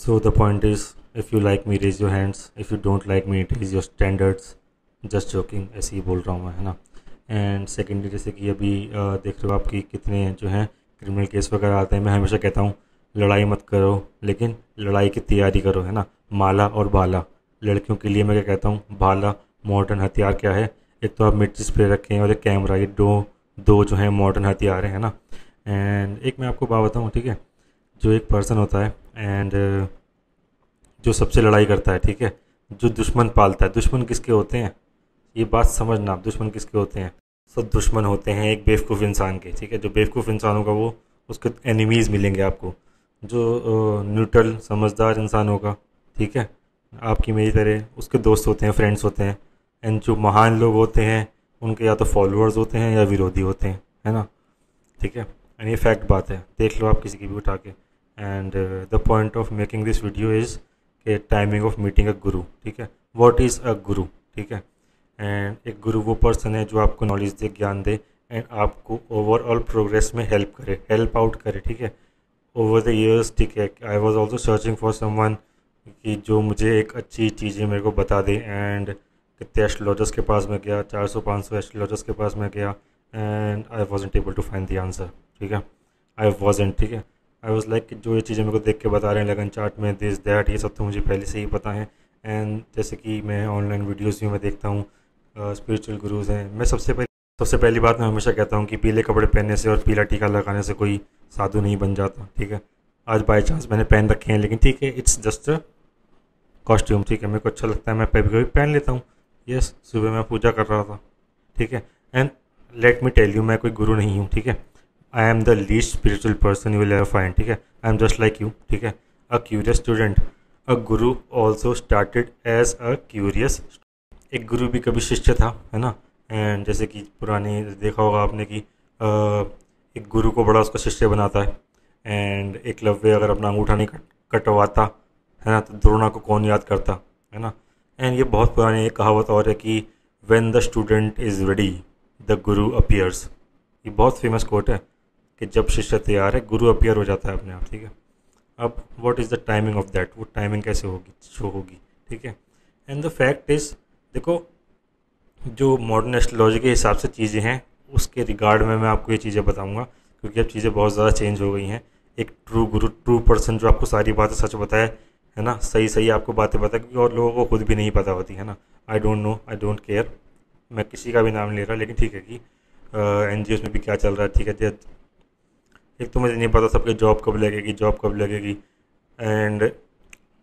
So the point is, if you like me, raise your hands. If you don't like me, raise your standards. Just joking ऐसे ही बोल रहा हूँ मैं है ना? एंड सेकेंडली जैसे कि अभी देख रहे हो आपकी कितने जो हैं क्रिमिनल केस वगैरह आते हैं मैं हमेशा कहता हूँ लड़ाई मत करो लेकिन लड़ाई की तैयारी करो है ना? माला और बाला। लड़कियों के लिए मैं क्या कहता हूँ भाला मॉडर्न हथियार क्या है? एक तो आप मिर्ची स्प्रे रखें और एक कैमरा ये दो दो जो हैं मॉडर्न हथियार हैं है ना? एंड एक मैं आपको बात बताऊँ ठीक है? जो एक पर्सन होता है एंड जो सबसे लड़ाई करता है, ठीक है? जो दुश्मन पालता है। दुश्मन किसके होते हैं? ये बात समझना, दुश्मन किसके होते हैं? सब दुश्मन होते हैं एक बेवकूफ़ इंसान के, ठीक है? जो बेवकूफ़ इंसान होगा वो, उसके एनिमीज़ मिलेंगे आपको। जो न्यूट्रल समझदार इंसान होगा ठीक है? आपकी मेरी तरह उसके दोस्त होते हैं फ्रेंड्स होते हैं। एंड जो महान लोग होते हैं, उनके या तो फॉलोअर्स होते हैं या विरोधी होते हैं, है ना? ठीक है? एंड ये फैक्ट बात है। देख लो आप किसी की भी उठा के। And the point of making this video is के timing of meeting a guru ठीक है? वॉट इज़ अ गुरु ठीक है? एंड एक गुरु वो पर्सन है जो आपको नॉलेज दे, ज्ञान दे एंड आपको ओवरऑल प्रोग्रेस में हेल्प करे हेल्प आउट करे, ठीक है? ओवर द ईयर्स ठीक है I was also searching for someone कि जो मुझे एक अच्छी चीज़ें मेरे को बता दे एंड कितने एस्ट्रोलॉजर्स के पास में गया 400 500 एस्ट्रोलॉजर्स के पास में गया and I wasn't able to find the answer ठीक है? आई वॉजेंट ठीक है? आई वॉज़ लाइक जो ये चीज़ें मेरे को देख के बता रहे हैं लगन चार्ट में दिस दैट ये सब तो मुझे पहले से ही पता है। एंड जैसे कि मैं ऑनलाइन वीडियोज़ भी मैं देखता हूँ स्पिरिचुअल गुरुज हैं। मैं सबसे पहले, सबसे पहली बात मैं हमेशा कहता हूँ कि पीले कपड़े पहनने से और पीला टीका लगाने से कोई साधु नहीं बन जाता, ठीक है? आज बाई चांस मैंने पहन रखे हैं, लेकिन ठीक है इट्स जस्ट कॉस्ट्यूम ठीक है? मेरे को अच्छा लगता है, मैं कभी कभी पहन लेता हूँ। यस सुबह मैं पूजा कर रहा था, ठीक है? And let me tell you मैं कोई गुरु नहीं हूँ, ठीक है? I am the least spiritual person you will ever find ठीक है? I am just like you ठीक है? A curious student a guru also started as a curious एक गुरु भी कभी शिष्य था, है ना? एंड जैसे कि पुरानी देखा होगा आपने कि एक गुरु को बड़ा उसका शिष्य बनाता है। एंड एक लव्य अगर अपना अंगूठा नहीं कटवाता, है ना? तो द्रोणा को कौन याद करता, है ना? एंड ये बहुत पुरानी एक कहावत और है कि when the student is ready the guru appears ये बहुत फ़ेमस कोट है। कि जब शिष्य तैयार है, गुरु अपियर हो जाता है अपने आप, ठीक है? अब what is the timing of that वो टाइमिंग कैसे होगी शो होगी, ठीक है? एंड द फैक्ट इज़ देखो, जो मॉडर्न एस्ट्रोलॉजी के हिसाब से चीज़ें हैं, उसके रिगार्ड में मैं आपको ये चीज़ें बताऊँगा, क्योंकि अब चीज़ें बहुत ज़्यादा चेंज हो गई हैं। एक ट्रू गुरु ट्रू पर्सन जो आपको सारी बातें सच बताए, है ना? सही सही आपको बातें बताए क्योंकि और लोगों को खुद भी नहीं पता होती, है ना? I don't know I don't care मैं किसी का भी नाम ले रहा, लेकिन ठीक है कि एन जी में भी क्या चल रहा है, ठीक है? एक तो मुझे नहीं पता सबके जॉब कब लगेगी जॉब कब लगेगी। एंड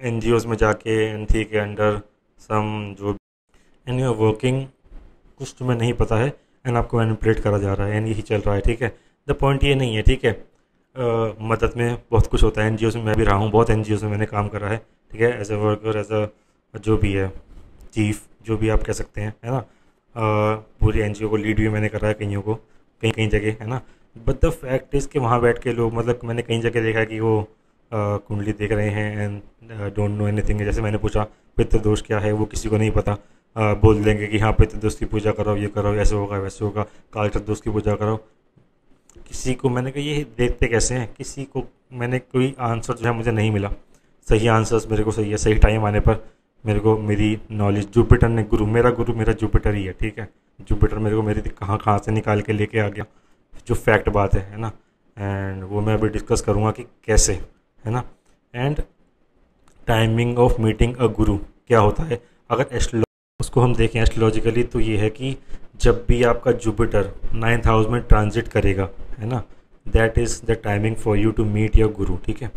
एन जी ओज़ में जाके एन ठीक है अंडर सम जो एंड यू वर्किंग कुछ तुम्हें नहीं पता है एंड आपको मैनिपुलेट करा जा रहा है एंड यही चल रहा है ठीक है? द पॉइंट ये नहीं है ठीक है? uh, मदद में बहुत कुछ होता है एन में मैं भी रहा हूँ बहुत एन में मैंने काम करा है ठीक है? As a worker as a जो भी है चीफ जो भी आप कह सकते हैं है ना? uh, पूरी एन को लीड भी मैंने करा है कईयों को कहीं कहीं जगह है ना? बट द फैक्ट इज़ कि वहाँ बैठ के लोग मतलब मैंने कई जगह देखा कि वो कुंडली देख रहे हैं and don't know anything जैसे मैंने पूछा पितृ दोष क्या है वो किसी को नहीं पता। आ, बोल देंगे कि हाँ पितृ दोष की पूजा करो ये करो ऐसे होगा वैसे होगा। काल दोष की पूजा करो। किसी को मैंने कहा ये देखते कैसे हैं? किसी को मैंने कोई आंसर जो है मुझे नहीं मिला। सही आंसर्स मेरे को सही है सही टाइम आने पर मेरे को मेरी नॉलेज जुपिटर ने गुरु मेरा गुरु मेरा जुपिटर ही है ठीक है? जुपिटर मेरे को मेरी कहाँ कहाँ से निकाल के लेके आ गया? जो फैक्ट बात है है ना? एंड वो मैं अभी डिस्कस करूँगा कि कैसे, है ना? And timing of meeting a guru क्या होता है? अगर एस्ट्रो उसको हम देखें एस्ट्रोलॉजिकली तो ये है कि जब भी आपका जुपिटर नाइन्थ हाउस में ट्रांजिट करेगा, है ना? That is the timing for you to meet your guru ठीक है?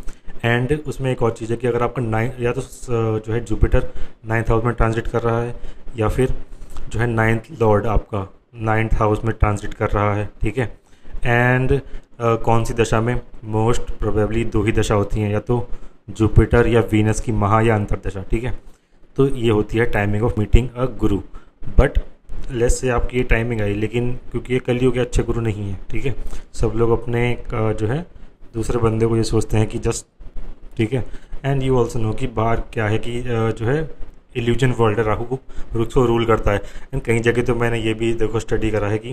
एंड उसमें एक और चीज़ है कि अगर आपका नाइन या तो जो है जुपिटर नाइन्थ हाउस में ट्रांजिट कर रहा है, या फिर जो है नाइन्थ लॉर्ड आपका नाइन्थ हाउस में ट्रांजिट कर रहा है, ठीक है? एंड uh, कौन सी दशा में मोस्ट प्रोबेबली दो ही दशा होती हैं या तो जुपिटर या वीनस की महा या अंतर दशा ठीक है? तो ये होती है timing of meeting a Guru but less से आपकी ये टाइमिंग आई लेकिन क्योंकि ये कलयुग के अच्छे गुरु नहीं है ठीक है? सब लोग अपने जो है दूसरे बंदे को ये सोचते हैं कि जस्ट ठीक है? एंड यू ऑल्सो नो कि बाहर क्या है कि जो है इल्यूजन वर्ल्ड है राहु को उसको रूल करता है। एंड कई जगह तो मैंने ये भी देखो स्टडी करा है कि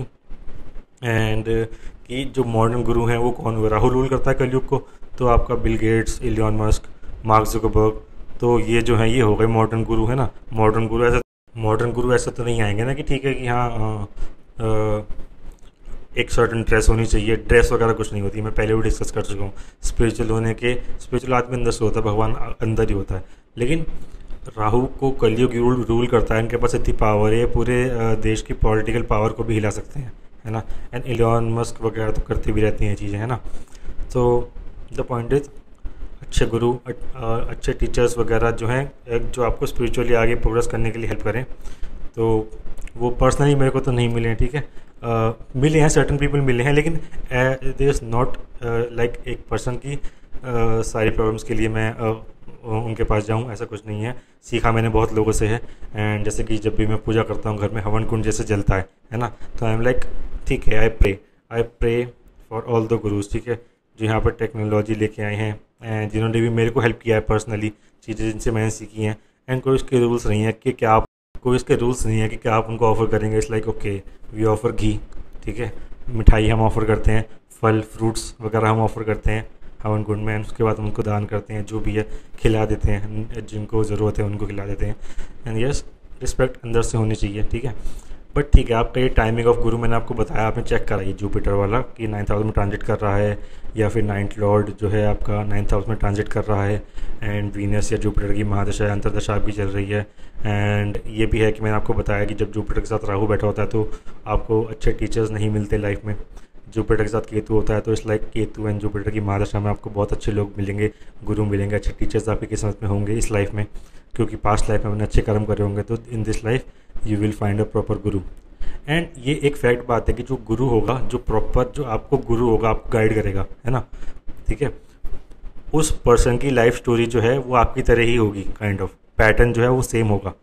एंड कि जो मॉडर्न गुरु हैं वो कौन? हुए राहुल रूल करता है कलयुग को। तो आपका Bill Gates Elon Musk Mark Zuckerberg तो ये जो है ये हो गए मॉडर्न गुरु है ना? मॉडर्न गुरु ऐसा मॉडर्न गुरु ऐसे तो नहीं आएँगे ना कि ठीक है कि हाँ आ, आ, एक सर्टन ड्रेस होनी चाहिए। ड्रेस वगैरह कुछ नहीं होती। मैं पहले भी डिस्कस कर चुका हूँ। स्पिरिचुअल होने के स्पिरिचुअल आदमी अंदर से होता है भगवान अंदर ही होता है। लेकिन राहु को कलयुग रूल रूल करता है इनके पास इतनी पावर है पूरे देश की पॉलिटिकल पावर को भी हिला सकते हैं। है ना? एंड एलियन मस्क वगैरह तो करती भी रहती हैं चीज़ें है ना? तो द पॉइंट इज़ अच्छे गुरु अच्छे टीचर्स वगैरह जो हैं जो आपको स्पिरिचुअली आगे प्रोग्रेस करने के लिए हेल्प करें तो वो पर्सनली मेरे को तो नहीं मिले ठीक है? uh, मिले हैं सर्टन पीपल मिले हैं लेकिन दे इज़ नॉट लाइक एक पर्सन की uh, सारी प्रॉब्लम्स के लिए मैं uh, उनके पास जाऊँ, ऐसा कुछ नहीं है। सीखा मैंने बहुत लोगों से है। एंड जैसे कि जब भी मैं पूजा करता हूँ घर में हवन कुंड जैसे जलता है है ना? तो आई एम लाइक ठीक है I pray I pray for all the gurus ठीक है? जो यहाँ पर टेक्नोलॉजी लेके आए हैं एंड जिन्होंने भी मेरे को हेल्प किया है पर्सनली चीज़ें जिनसे मैंने सीखी हैं एंड कोई उसके रूल्स नहीं है कि क्या आप, कोई इसके रूल्स नहीं है कि क्या आप उनको ऑफ़र करेंगे। It's like okay we offer ghee, ठीक है? मिठाई हम ऑफ़र करते हैं, फल फ्रूट्स वगैरह हम ऑफ़र करते हैं। हवन कुंड में उसके बाद उनको दान करते हैं, जो भी है, खिला देते हैं, जिनको ज़रूरत है उनको खिला देते हैं। एंड यस रिस्पेक्ट अंदर से होनी चाहिए, ठीक है? बट ठीक है, आपका ये टाइमिंग ऑफ़ गुरु मैंने आपको बताया, आपने चेक करा ये जुपिटर वाला, कि नाइन्थ हाउस में ट्रांजिट कर रहा है, या फिर नाइन्थ लॉर्ड जो है आपका नाइन्थ हाउस में ट्रांजिट कर रहा है एंड वीनस या जुपिटर की महादशा या अंतरदशा भी चल रही है। एंड ये भी है कि मैंने आपको बताया कि जब जुपिटर के साथ राहु बैठा होता है तो आपको अच्छे टीचर्स नहीं मिलते लाइफ में। जुपिटर के साथ केतु होता है तो इस लाइक केतु एंड जुपिटर की महादशा में आपको बहुत अच्छे लोग मिलेंगे, गुरु मिलेंगे, अच्छे टीचर्स आपकी किस्मत में होंगे इस लाइफ में, क्योंकि पास्ट लाइफ में मैंने अच्छे कर्म करे होंगे तो in this life you will find a proper guru. And ये एक फैक्ट बात है कि जो गुरु होगा, जो प्रॉपर जो आपको गुरु होगा, आपको गाइड करेगा, है ना? ठीक है? उस पर्सन की लाइफ स्टोरी जो है, वो आपकी तरह ही होगी काइंड ऑफ़ पैटर्न जो है, वो सेम होगा।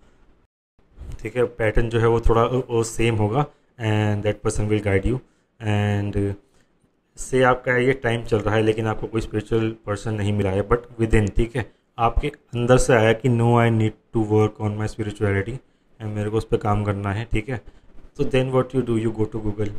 ठीक है? पैटर्न जो है, वो थोड़ा, वो सेम होगा and that person will guide you and से आपका ये टाइम चल रहा है, लेकिन आपको कोई स्पिरिचुअल पर्सन नहीं मिला है बट विद इन ठीक है? आपके अंदर से आया कि no I need to work on my spirituality and मेरे को उस पर काम करना है, ठीक है? तो then what you do you go to Google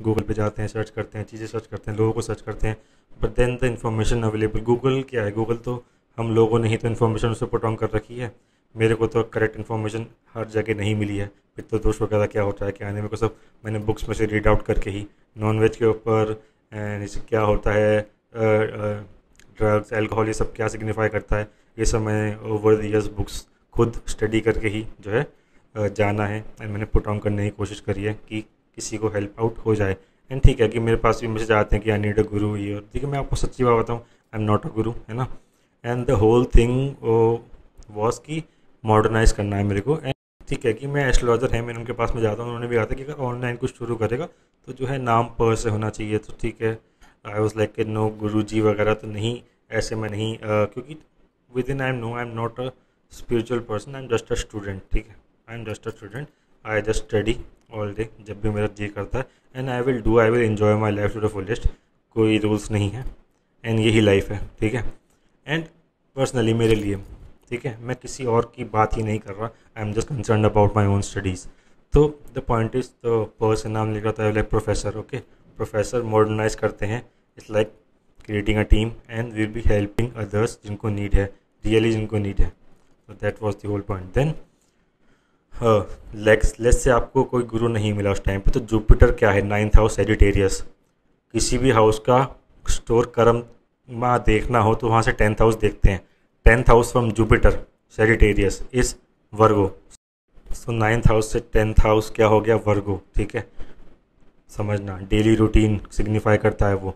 Google पे जाते हैं सर्च करते हैं, चीज़ें सर्च करते हैं, लोगों को सर्च करते हैं but then the information available Google क्या है? गूगल तो हम लोगों ने ही तो इन्फॉर्मेशन उससे पुट ऑन कर रखी है। मेरे को तो करेक्ट इन्फॉर्मेशन हर जगह नहीं मिली है। पित्त दोष वगैरह क्या होता है क्या नहीं मेरे को सब मैंने बुक्स में से रीड आउट करके ही नॉन वेज के ऊपर जैसे क्या होता है ड्रग्स एल्कोहल ये सब क्या सिग्निफाई करता है, ये सब मैंने ओवर द ईयर्स बुक्स खुद स्टडी करके ही जो है जाना है। एंड मैंने पुट ऑन करने की कोशिश करी है कि किसी को हेल्प आउट हो जाए। एंड ठीक है कि मेरे पास भी मैसेज आते हैं कि आई नीड अ गुरु ये और है, मैं आपको सच्ची बात बताऊँ आई एम नॉट अ गुरु है ना? And the whole thing was की मॉडर्नाइज करना है मेरे को। एंड ठीक है कि मैं एस्ट्रोलॉजर है मैंने उनके पास में जाता हूँ उन्होंने भी कहा था कि अगर ऑनलाइन कुछ शुरू करेगा तो जो है नाम पर से होना चाहिए तो ठीक है। आई वॉज़ लाइक नो गुरु जी वगैरह तो नहीं ऐसे में नहीं uh, क्योंकि within I am no I am not a spiritual person I am just a student ठीक है। I am just a student I just study all day जब भी मेरा जी करता है। And I will do I will enjoy my life to the fullest कोई rules नहीं है। एंड यही लाइफ है ठीक है। एंड पर्सनली मेरे लिए ठीक है? मैं किसी और की बात ही नहीं कर रहा। I am just concern about my own studies तो द पॉइंट इज़ तो पर्सन नाम लिख रहा था like professor okay professor modernise करते हैं। It's like creating a team and will be helping others जिनको नीड है रियली जिनको नीड है। तो that was the whole point then lakes लेस से आपको कोई गुरु नहीं मिला उस टाइम पे। तो जुपिटर क्या है? नाइन्थ हाउस एडिटेरियस किसी भी हाउस का स्टोर कर्म में देखना हो तो वहाँ से टेंथ हाउस देखते हैं। Tenth house from Jupiter Sagittarius is Virgo. So ninth house से टेंथ हाउस क्या हो गया? वर्गो, ठीक है? समझना डेली रूटीन सिग्निफाई करता है वो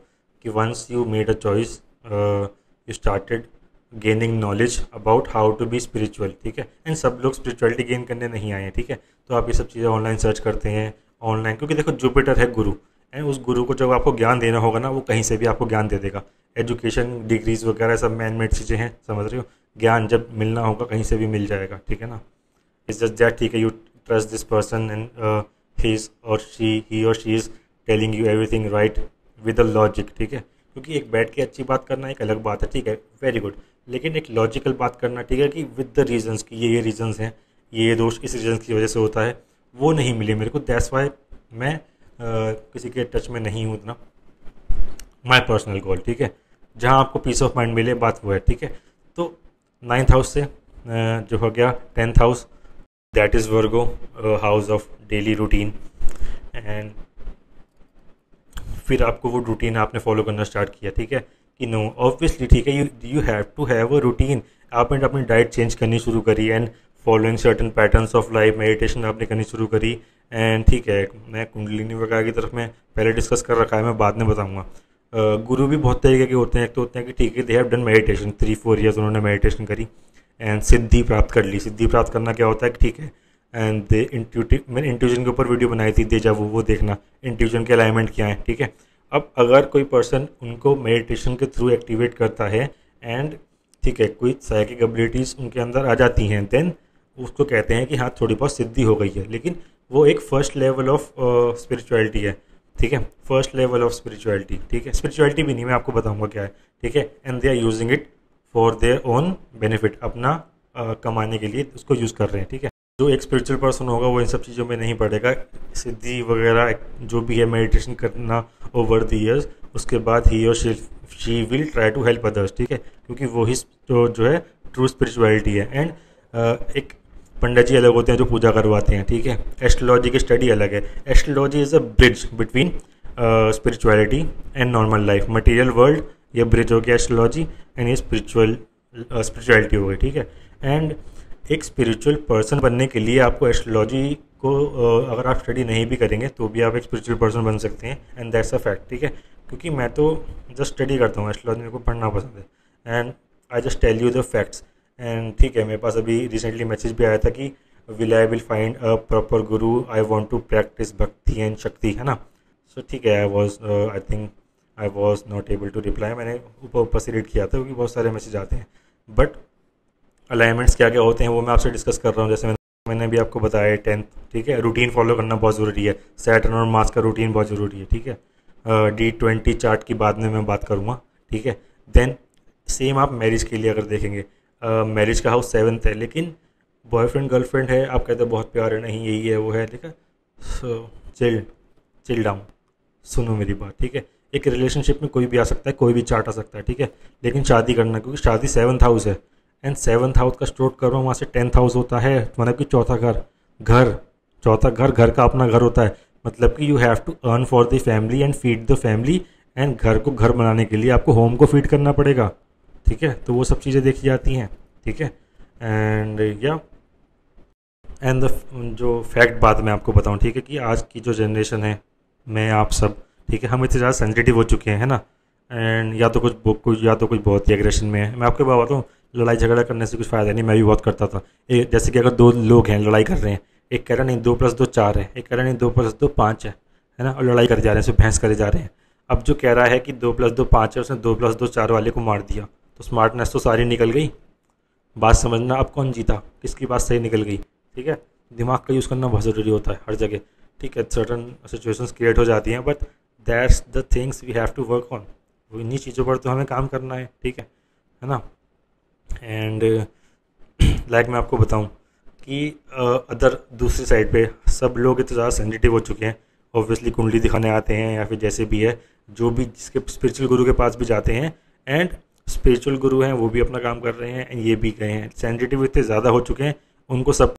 कि once you made a choice you started gaining knowledge about how to be spiritual ठीक है? एंड सब लोग स्पिरिचुअलिटी गेन करने नहीं आए हैं, ठीक है? तो आप ये सब चीज़ें ऑनलाइन सर्च करते हैं ऑनलाइन क्योंकि देखो जुपिटर है गुरु एंड उस गुरु को जब आपको ज्ञान देना होगा ना, वो कहीं से भी आपको ज्ञान दे देगा। एजुकेशन डिग्रीज वगैरह सब मैन मेड चीज़ें हैं, समझ रहे हो? ज्ञान जब मिलना होगा, कहीं से भी मिल जाएगा, ठीक है ना? इट्स जस्ट दैट ठीक है you trust this person and he's और शी ही और she is telling you everything right with a logic ठीक है? क्योंकि एक बैठ के अच्छी बात करना एक अलग बात है, ठीक है? वेरी गुड लेकिन एक लॉजिकल बात करना, ठीक है, कि विद द रीजंस की ये ये रीजंस हैं ये दोष इस रीजन की वजह से होता है, वो नहीं मिले मेरे को दैट्स वाई मैं किसी के टच में नहीं हूँ उतना माई पर्सनल गोल ठीक है? जहाँ आपको पीस ऑफ़ माइंड मिले, बात वो है, ठीक है? तो नाइन्थ हाउस से जो हो गया tenth house that is Virgo house of daily routine and फिर आपको वो रूटीन आपने फॉलो करना स्टार्ट किया, ठीक है? कि नो ऑब्वियसली ठीक है you you have to have a routine आपने अपनी डाइट चेंज करनी शुरू करी and following certain patterns of life meditation आपने करनी शुरू करी एंड ठीक है, मैं कुंडलिनी वगैरह की तरफ़ में पहले डिस्कस कर रखा है, मैं बाद में बताऊँगा। गुरु भी बहुत तरीके के होते हैं, एक तो होते हैं कि ठीक है they have done meditation three four years उन्होंने मेडिटेशन करी एंड सिद्धि प्राप्त कर ली। सिद्धि प्राप्त करना क्या होता है कि ठीक है एंड दे इंट्यूटिव मैंने इंट्यूजन के ऊपर वीडियो बनाई थी दे जा वो वो देखना इंट्यूजन के अलाइनमेंट क्या है, ठीक है? अब अगर कोई पर्सन उनको मेडिटेशन के थ्रू एक्टिवेट करता है एंड ठीक है, कोई साइकिक एबिलिटीज़ उनके अंदर आ जाती हैं देन उसको कहते हैं कि हाँ थोड़ी बहुत सिद्धि हो गई है। लेकिन वो एक फ़र्स्ट लेवल ऑफ़ स्पिरिचुअलिटी है ठीक है? फ़र्स्ट लेवल ऑफ़ स्पिरिचुअलिटी ठीक है? स्पिरिचुअलिटी भी नहीं मैं आपको बताऊँगा क्या है ठीक है? And they are using it for their own benefit अपना uh, कमाने के लिए उसको यूज़ कर रहे हैं ठीक है? जो एक स्पिरिचुअल पर्सन होगा वो इन सब चीज़ों में नहीं पड़ेगा सिद्धि वगैरह जो भी है मेडिटेशन करना ओवर द ईयर्स उसके बाद ही और she will try to help others ठीक है? क्योंकि वही जो जो है ट्रू स्पिरिचुअलिटी है। एंड uh, एक पंडित जी अलग होते हैं जो पूजा करवाते हैं ठीक है? एस्ट्रोलॉजी की स्टडी अलग है। Astrology is a bridge between spirituality and normal life material world ये ब्रिज हो गया एस्ट्रोलॉजी एंड ये स्पिरिचुअल स्पिरिचुअलिटी हो गई ठीक है? एंड एक स्पिरिचुअल पर्सन बनने के लिए आपको एस्ट्रोलॉजी को uh, अगर आप स्टडी नहीं भी करेंगे तो भी आप एक स्पिरिचुअल पर्सन बन सकते हैं। एंड दैट्स अ फैक्ट ठीक है? क्योंकि मैं तो जस्ट स्टडी करता हूँ एस्ट्रोलॉजी मेरे को पढ़ना पसंद है। And I just tell you the facts and ठीक है, मेरे पास अभी रिसेंटली मैसेज भी आया था कि will I will find a proper guru I want to practice bhakti and shakti है ना? सो ठीक है I was I think I was not able to reply मैंने ऊपर ऊपर से रीड किया था, क्योंकि बहुत सारे मैसेज आते हैं। बट अलाइनमेंट्स क्या क्या होते हैं, वो मैं आपसे डिस्कस कर रहा हूँ। जैसे मैंने भी आपको बताया टेंथ ठीक है? रूटीन फॉलो करना बहुत ज़रूरी है। सैटर्न और मास का रूटीन बहुत ज़रूरी है, ठीक है? डी ट्वेंटी चार्ट की बाद में मैं बात करूँगा, ठीक है? देन सेम आप मैरिज के लिए अगर देखेंगे मैरिज का हाउस सेवन्थ है, लेकिन बॉयफ्रेंड गर्लफ्रेंड है, आप कहते हैं बहुत प्यार है, नहीं, यही है, वो है, ठीक है? सो चिल चिल डाउन सुनो मेरी बात, ठीक है? एक रिलेशनशिप में कोई भी आ सकता है, कोई भी चार्ट आ सकता है, ठीक है? लेकिन शादी करना, क्योंकि शादी सेवन्थ हाउस है एंड सेवन्थ हाउस का स्ट्रोक करो, वहाँ से टेंथ हाउस होता है मतलब कि चौथा घर घर, चौथा घर घर का अपना घर होता है मतलब कि you have to earn for the family and feed the family and घर को घर बनाने के लिए आपको होम को फ़ीड करना पड़ेगा। ठीक है? तो वो सब चीज़ें देखी जाती हैं, ठीक है? एंड या एंड द जो फैक्ट बात मैं आपको बताऊँ, ठीक है कि आज की जो जनरेशन है, मैं, आप सब, ठीक है? हम इतने ज़्यादा सेंसिटिव हो चुके हैं ना? एंड या तो कुछ कुछ, या तो कुछ बहुत ही एग्रेशन में है। मैं आपके बात बताऊँ, लड़ाई झगड़ा करने से कुछ फ़ायदा नहीं, मैं भी बहुत करता था। एक जैसे कि अगर दो लोग हैं, लड़ाई कर रहे हैं, एक कह रहा नहीं, दो प्लस दो चार है। एक कह रहा नहीं, दो प्लस दो पाँच है। है ना? और लड़ाई कर जा रहे हैं उसमें भैंस करे जा रहे हैं। अब जो कह रहा है कि दो प्लस दो पाँच है, उसने दो प्लस दो चार वाले को मार दिया। तो स्मार्टनेस तो सारी निकल गई। बात समझना अब कौन जीता? किसकी बात सही निकल गई? ठीक है? दिमाग का यूज़ करना बहुत ज़रूरी होता है हर जगह। ठीक है सर्टन सिचुएशन क्रिएट हो जाती हैं but that's the things we have to work on इन्हीं चीज़ों पर तो हमें काम करना है, ठीक है? है ना? एंड लाइक मैं आपको बताऊँ कि अदर दूसरी साइड पे सब लोग इतने ज़्यादा सेंसिटिव हो चुके हैं। ऑब्वियसली कुंडली दिखाने आते हैं या फिर जैसे भी है, जो भी जिसके स्पिरिचुअल गुरु के पास भी जाते हैं। एंड स्पिरिचुअल गुरु हैं, वो भी अपना काम कर रहे हैं, ये भी गए हैं। सेंसिटिव इतने ज़्यादा हो चुके हैं, उनको सब